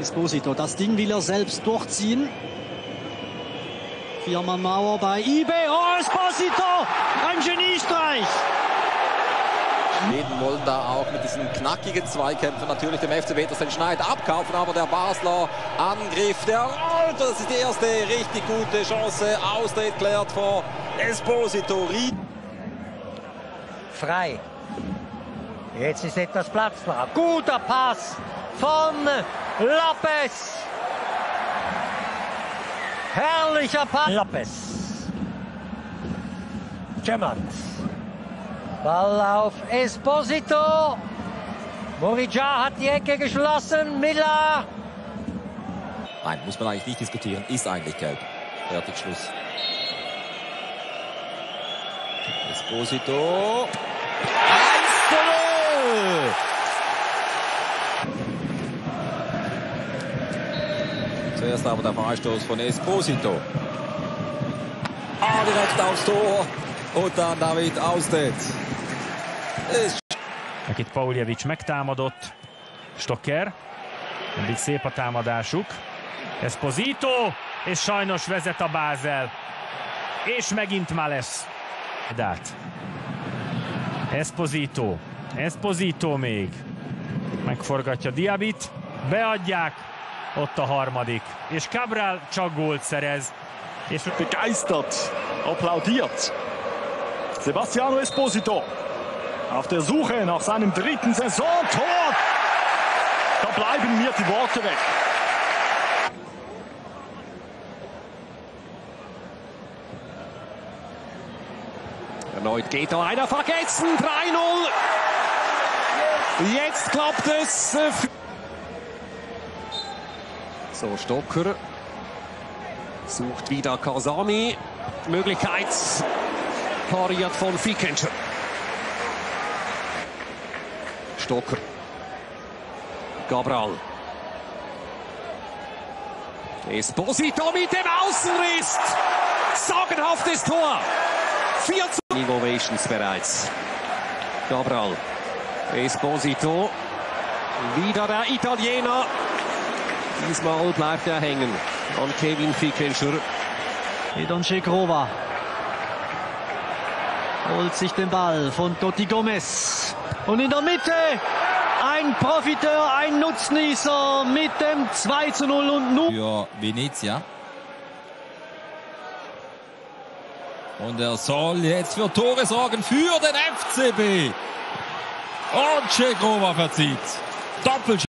Esposito, das Ding will er selbst durchziehen. Viermann Mauer bei Ibe. Oh, Esposito! Ein Geniestreich! Schweden wollen da auch mit diesen knackigen Zweikämpfen natürlich dem FC Peters den Schneid abkaufen, aber der Basler Angriff, der rollt, das ist die erste richtig gute Chance, Austritt klärt vor Esposito. Frei. Jetzt ist etwas Platz da. Guter Pass von Lopez. Herrlicher Pass. Lopez. Gemant. Ball auf Esposito. Morija hat die Ecke geschlossen. Miller. Nein, muss man eigentlich nicht diskutieren, ist eigentlich gelb. Fertig, Schluss. Esposito. Zuerst aber der Freistoß von Esposito. Ah, direkt aufs Tor. Und dann David Austedt. Akit Pauljevic megtámadott. Stocker. Mindig szép a támadásuk. Esposito, és sajnos vezet a Bázel. És megint Males. Dát. Esposito. Esposito még. Megforgatja Diabit. Beadják. Ott a harmadik. És Cabral csak gólt szerez. És begeistert applaudiert. Sebastiano Esposito auf der Suche nach seinem dritten Saisontor. Da bleiben mir die Worte weg. Erneut geht da einer vergessen. 3-0. Jetzt klappt es. So, Stocker sucht wieder Kasami. Möglichkeit pariert von Fikenscher. Stocker. Gabral. Esposito mit dem Außenriss. Sagenhaftes Tor. 4 zu Innovations bereits. Gabral. Esposito. Wieder der Italiener. Diesmal bleibt er hängen an Kevin Fikenscher. Edon Cegrova holt sich den Ball von Totti Gomez. Und in der Mitte ein Profiteur, ein Nutznießer mit dem 2 zu 0 und nun. Für Venezia. Und er soll jetzt für Tore sorgen für den FCB. Und Cegrova verzieht. Doppel